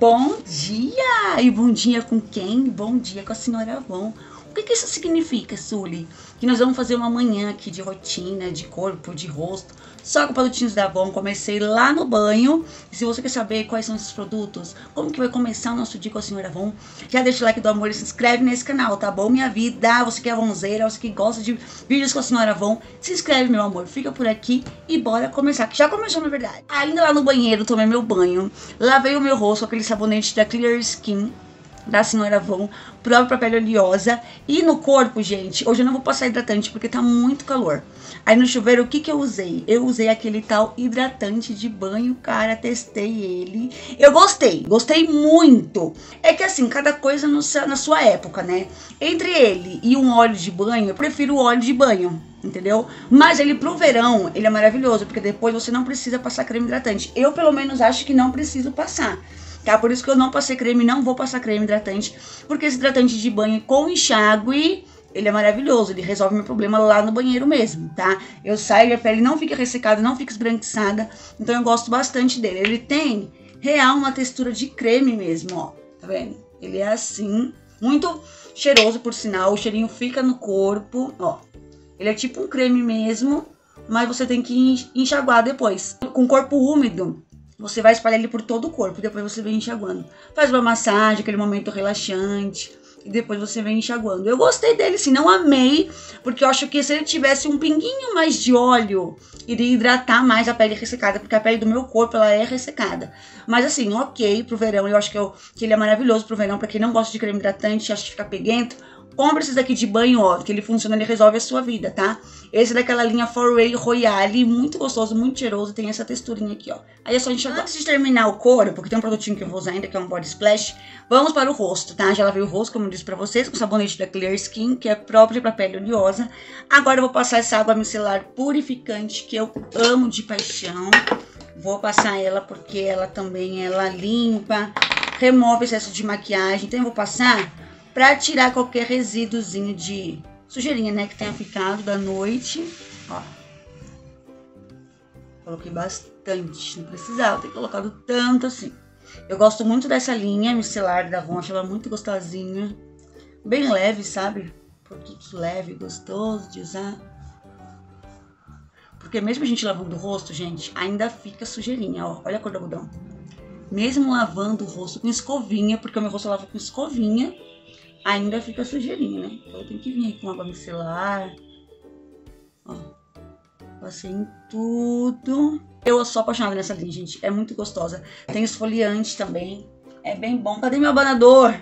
Bom dia! E bom dia com quem? Bom dia com a senhora Avon. O que, que isso significa, Sully? Que nós vamos fazer uma manhã aqui de rotina, de corpo, de rosto, só com produtinhos da Avon. Comecei lá no banho. E se você quer saber quais são esses produtos, como que vai começar o nosso dia com a senhora Avon, já deixa o like do amor e se inscreve nesse canal, tá bom? Minha vida, você que é avonzeira, você que gosta de vídeos com a senhora Avon, se inscreve, meu amor. Fica por aqui e bora começar, que já começou na verdade. Ainda lá no banheiro, tomei meu banho, lavei o meu rosto com aquele sabonete da Clear Skin da senhora Avon, próprio para pele oleosa. E no corpo, gente, hoje eu não vou passar hidratante porque tá muito calor. Aí no chuveiro, o que que eu usei? Eu usei aquele tal hidratante de banho, cara, testei ele. Eu gostei, gostei muito. É que assim, cada coisa no, na sua época, né? Entre ele e um óleo de banho, eu prefiro o óleo de banho entendeu? Mas ele pro verão, ele é maravilhoso, porque depois você não precisa passar creme hidratante. Eu pelo menos acho que não preciso passar tá? Por isso que eu não passei creme, não vou passar creme hidratante, porque esse hidratante de banho com enxágue, ele é maravilhoso, ele resolve meu problema lá no banheiro mesmo, tá? Eu saio e a pele não fica ressecada, não fica esbranquiçada, então eu gosto bastante dele. Ele tem real uma textura de creme mesmo, ó, tá vendo? Ele é assim, muito cheiroso por sinal, o cheirinho fica no corpo, ó. Ele é tipo um creme mesmo, mas você tem que enxaguar depois. Com corpo úmido, você vai espalhar ele por todo o corpo, depois você vem enxaguando. Faz uma massagem, aquele momento relaxante, e depois você vem enxaguando. Eu gostei dele, sim, não amei, porque eu acho que se ele tivesse um pinguinho mais de óleo, iria hidratar mais a pele ressecada, porque a pele do meu corpo ela é ressecada. Mas assim, ok, pro verão, eu acho que, eu, que ele é maravilhoso pro verão, pra quem não gosta de creme hidratante, acha que fica peguento, Compre esses daqui de banho, ó, que ele funciona, ele resolve a sua vida, tá? Esse é daquela linha Foray Royale, muito gostoso, muito cheiroso, tem essa texturinha aqui, ó. Aí é só enxaguar. Antes de terminar o couro, porque tem um produtinho que eu vou usar ainda, que é um Body Splash, vamos para o rosto, tá? Já lavei o rosto, como eu disse pra vocês, com sabonete da Clear Skin, que é próprio pra pele oleosa. Agora eu vou passar essa água micelar purificante, que eu amo de paixão. Vou passar ela porque ela também, ela limpa, remove excesso de maquiagem. Então eu vou passar para tirar qualquer resíduozinho de sujeirinha, né, que tenha ficado da noite. Ó. Coloquei bastante, não precisava ter colocado tanto assim. Eu gosto muito dessa linha micelar da Avon, acho ela muito gostosinha. Bem leve, sabe? Produto leve, gostoso de usar. Porque mesmo a gente lavando o rosto, gente, ainda fica sujeirinha, ó. Olha a cor do algodão. Mesmo lavando o rosto com escovinha, porque o meu rosto eu lavo com escovinha, ainda fica sujeirinha, né? Então eu tenho que vir com água micelar. Ó. Passei em tudo. Eu sou apaixonada nessa linha, gente. É muito gostosa. Tem esfoliante também. É bem bom. Cadê meu abanador?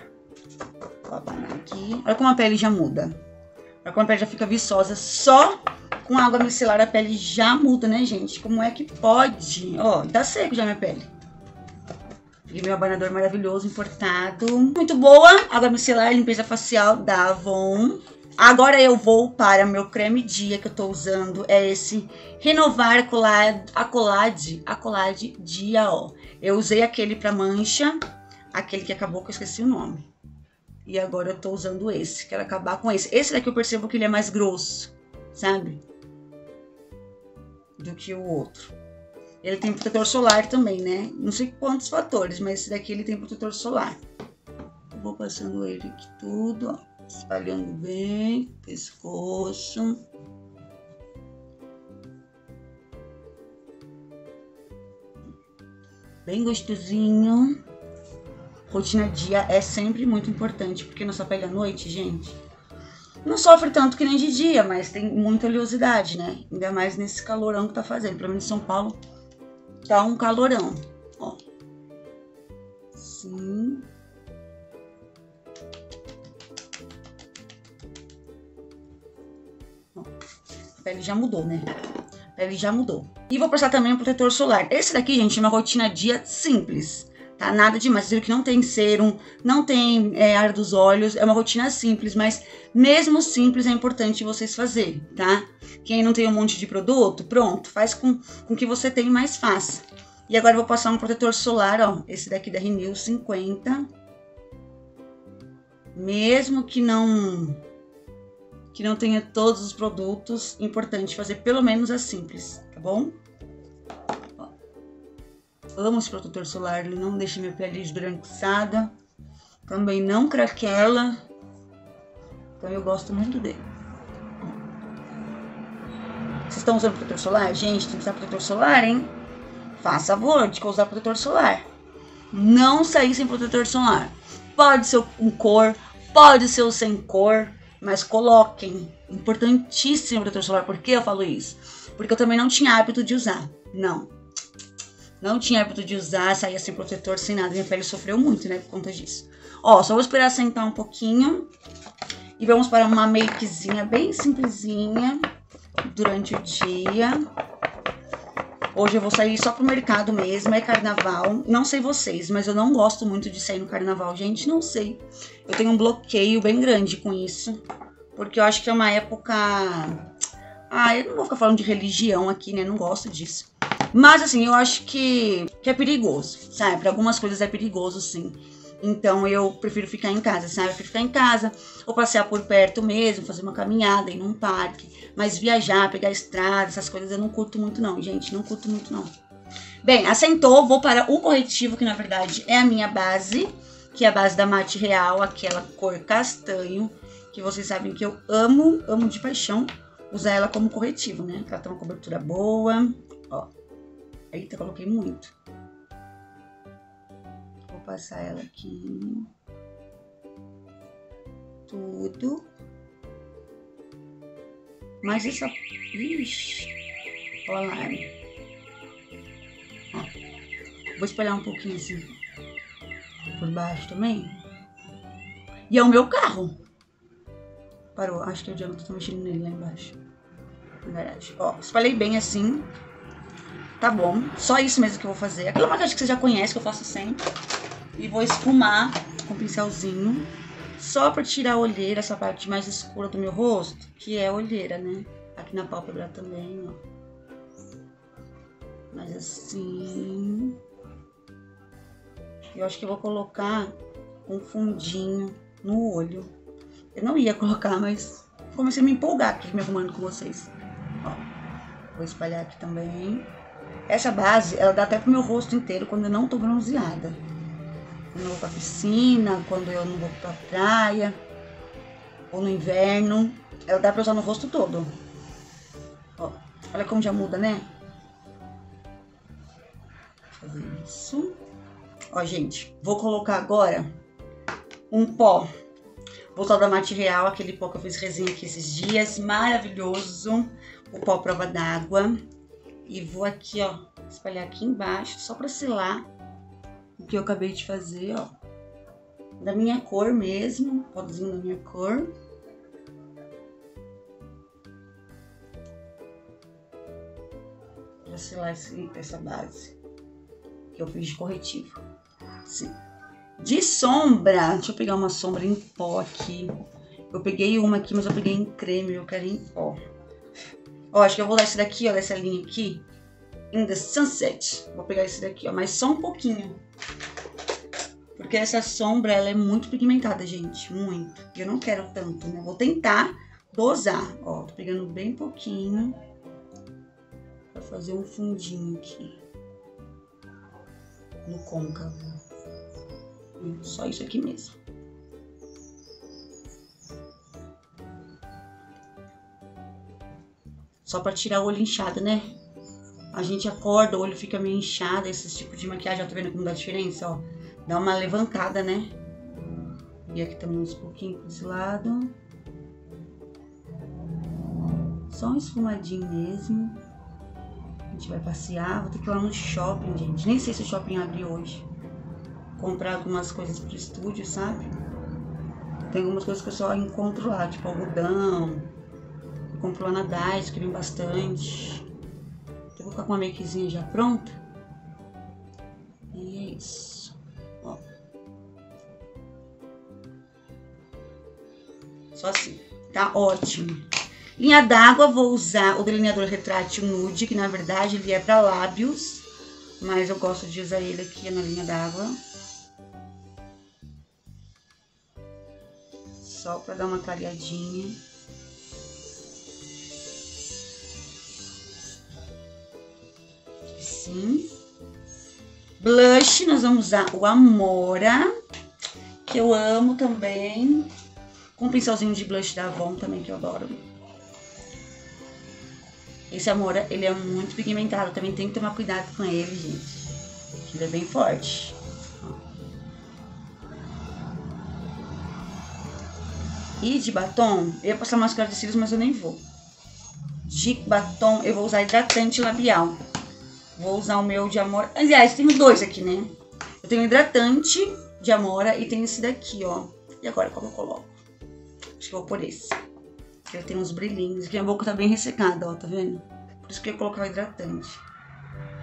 Vou abanar aqui. Olha como a pele já muda. Olha como a pele já fica viçosa. Só com água micelar a pele já muda, né, gente? Como é que pode? Ó, tá seco já minha pele. Peguei meu abanador maravilhoso, importado. Muito boa. Água micelar, limpeza facial da Avon. Agora eu vou para meu creme dia que eu tô usando. É esse Renovar Acolade, Acolade Dia, ó. Eu usei aquele pra mancha. Aquele que acabou, que eu esqueci o nome. E agora eu tô usando esse. Quero acabar com esse. Esse daqui eu percebo que ele é mais grosso, sabe? Do que o outro. Ele tem protetor solar também, né? Não sei quantos fatores, mas esse daqui ele tem protetor solar. Eu vou passando ele aqui tudo, ó. Espalhando bem, pescoço. Bem gostosinho. Rotina dia é sempre muito importante, porque nossa pele à noite, gente, não sofre tanto que nem de dia, mas tem muita oleosidade, né? Ainda mais nesse calorão que tá fazendo. Pelo menos em São Paulo, Tá um calorão, ó. Sim. A pele já mudou, né? A pele já mudou. E vou passar também o protetor solar. Esse daqui, gente, é uma rotina dia simples tá? Nada demais. Vocês que não tem serum, não tem é, ar dos olhos, é uma rotina simples, mas mesmo simples é importante vocês fazerem, tá? Quem não tem um monte de produto, pronto, faz com, com que você tenha mais fácil. E agora eu vou passar um protetor solar, ó, esse daqui da Renew 50. Mesmo que não que não tenha todos os produtos, importante fazer pelo menos a simples, tá bom? Amo esse protetor solar, ele não deixa minha pele esbranquiçada, também não craquela, então eu gosto muito dele. Vocês estão usando protetor solar? Gente, tem que usar protetor solar, hein? Faça favor de usar protetor solar. Não sair sem protetor solar. Pode ser com cor, pode ser sem cor, mas coloquem. Importantíssimo protetor solar. Por que eu falo isso? Porque eu também não tinha hábito de usar. Não. Não tinha hábito de usar, saía sem protetor, sem nada. Minha pele sofreu muito, né, por conta disso. Ó, só vou esperar sentar um pouquinho. E vamos para uma makezinha bem simplesinha durante o dia. Hoje eu vou sair só pro mercado mesmo, é carnaval. Não sei vocês, mas eu não gosto muito de sair no carnaval, gente, não sei. Eu tenho um bloqueio bem grande com isso, porque eu acho que é uma época... Ah, eu não vou ficar falando de religião aqui, né? Não gosto disso. Mas assim, eu acho que, que é perigoso, sabe? Para algumas coisas é perigoso, sim. Então eu prefiro ficar em casa, sabe? Eu prefiro ficar em casa ou passear por perto mesmo, fazer uma caminhada, ir num parque. Mas viajar, pegar estrada, essas coisas eu não curto muito não, gente. Não curto muito não. Bem, assentou, vou para o corretivo, que na verdade é a minha base, que é a base da Mate Real, aquela cor castanho, que vocês sabem que eu amo, amo de paixão usar ela como corretivo, né? Ela tem uma cobertura boa, ó. Eita, coloquei muito passar ela aqui. Tudo. Mas essa... Ixi. Olha. Ó. Vou espalhar um pouquinho assim. Por baixo também. E é o meu carro. Parou. Acho que o Django tá mexendo nele lá embaixo. Na verdade. Ó, espalhei bem assim. Tá bom. Só isso mesmo que eu vou fazer. Aquela maquiagem que você já conhece, que eu faço sempre. E vou esfumar com um pincelzinho, só para tirar a olheira, essa parte mais escura do meu rosto, que é a olheira, né? Aqui na pálpebra também, ó. Mas assim... Eu acho que eu vou colocar um fundinho no olho. Eu não ia colocar, mas comecei a me empolgar aqui me arrumando com vocês. Ó, vou espalhar aqui também. Essa base, ela dá até pro meu rosto inteiro quando eu não tô bronzeada quando eu vou pra piscina, quando eu não vou pra praia, ou no inverno. Ela dá pra usar no rosto todo. Ó, olha como já muda, né? Fazer isso. Ó, gente, vou colocar agora um pó. Vou usar da Mate Real, aquele pó que eu fiz resenha aqui esses dias. Maravilhoso. O pó prova d'água. E vou aqui, ó, espalhar aqui embaixo, só pra selar o que eu acabei de fazer, ó. Da minha cor mesmo, pozinho da minha cor. Pra selar esse, essa base que eu fiz de corretivo. Sim. De sombra, deixa eu pegar uma sombra em pó aqui. Eu peguei uma aqui, mas eu peguei em creme, eu quero em pó. Ó, acho que eu vou dar esse daqui, ó, dessa linha aqui. In the Sunset. Vou pegar esse daqui, ó, mas só um pouquinho. Porque essa sombra, ela é muito pigmentada, gente, muito. E eu não quero tanto, né? Vou tentar dosar, ó. Tô pegando bem pouquinho pra fazer um fundinho aqui. No côncavo. Só isso aqui mesmo. Só pra tirar o olho inchado, né? A gente acorda, o olho fica meio inchado, esses tipos de maquiagem, ó, tá vendo como dá diferença, ó? Dá uma levantada, né? E aqui também uns pouquinho desse lado. Só um esfumadinho mesmo. A gente vai passear, vou ter que ir lá no shopping, gente. Nem sei se o shopping abre hoje. Comprar algumas coisas pro estúdio, sabe? Tem algumas coisas que eu só encontro lá, tipo algodão. Eu compro lá na DAIS, que vem bastante. Então, vou ficar com uma makezinha já pronta. E é isso. Só assim. Tá ótimo. Linha d'água, vou usar o delineador retrátil nude, que na verdade ele é para lábios. Mas eu gosto de usar ele aqui na linha d'água. Só para dar uma clareadinha. Assim. blush, nós vamos usar o Amora, que eu amo também. Com um pincelzinho de blush da Avon também, que eu adoro. Esse Amora, ele é muito pigmentado, também tem que tomar cuidado com ele, gente. Ele é bem forte. E de batom, eu ia passar máscara de cílios, mas eu nem vou. De batom, eu vou usar hidratante labial. Vou usar o meu de Amora. Aliás, tenho dois aqui, né? Eu tenho hidratante de Amora e tem esse daqui, ó. E agora, qual eu coloco? Acho que eu vou por esse. Ele tem uns brilhinhos. Aqui a boca tá bem ressecada, ó, tá vendo? Por isso que eu ia colocar o hidratante.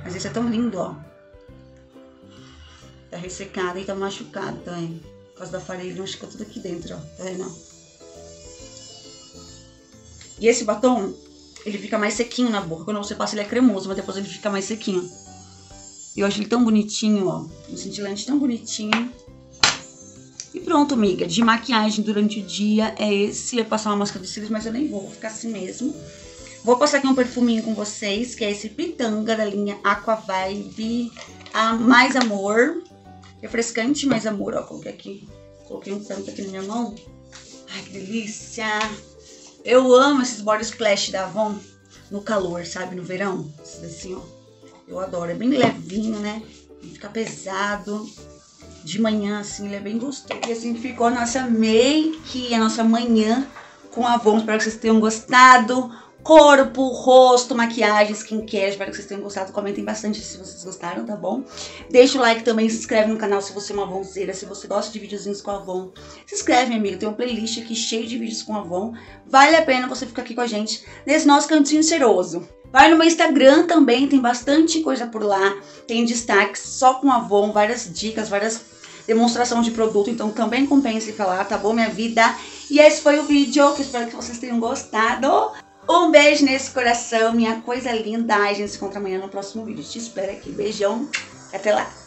Mas esse é tão lindo, ó. Tá ressecado e tá machucado também. Por causa da farinha, machucou tudo aqui dentro, ó. Tá vendo? E esse batom, ele fica mais sequinho na boca. Quando você passa, ele é cremoso, mas depois ele fica mais sequinho. E eu acho ele tão bonitinho, ó. Um cintilante tão bonitinho. E pronto, amiga. De maquiagem durante o dia é esse. Eu passar uma máscara de cílios, mas eu nem vou. Vou ficar assim mesmo. Vou passar aqui um perfuminho com vocês, que é esse Pitanga da linha Aqua Vibe. A Mais Amor. Refrescante Mais Amor, ó. Coloquei aqui. Coloquei um tanto aqui na minha mão. Ai, que delícia. Eu amo esses body splash da Avon no calor, sabe? No verão. Assim, ó. Eu adoro. É bem levinho, né? Não fica pesado. De manhã, assim, ele é bem gostoso. E assim ficou a nossa make, a nossa manhã com a Avon. Espero que vocês tenham gostado corpo, rosto, maquiagem, skincare. Espero que vocês tenham gostado. Comentem bastante se vocês gostaram, tá bom? Deixa o like também, se inscreve no canal se você é uma Avonzeira, se você gosta de videozinhos com a Avon. Se inscreve, minha amiga. Tem uma playlist aqui cheia de vídeos com a Avon. Vale a pena você ficar aqui com a gente nesse nosso cantinho cheiroso. Vai no meu Instagram também, tem bastante coisa por lá. Tem destaques só com a Avon, várias dicas, várias demonstrações de produto. Então também compensa ir lá, tá bom, minha vida? E esse foi o vídeo, que espero que vocês tenham gostado. Um beijo nesse coração, minha coisa linda. A gente se encontra amanhã no próximo vídeo. Te espero aqui. Beijão. Até lá.